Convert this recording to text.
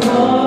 the Lord.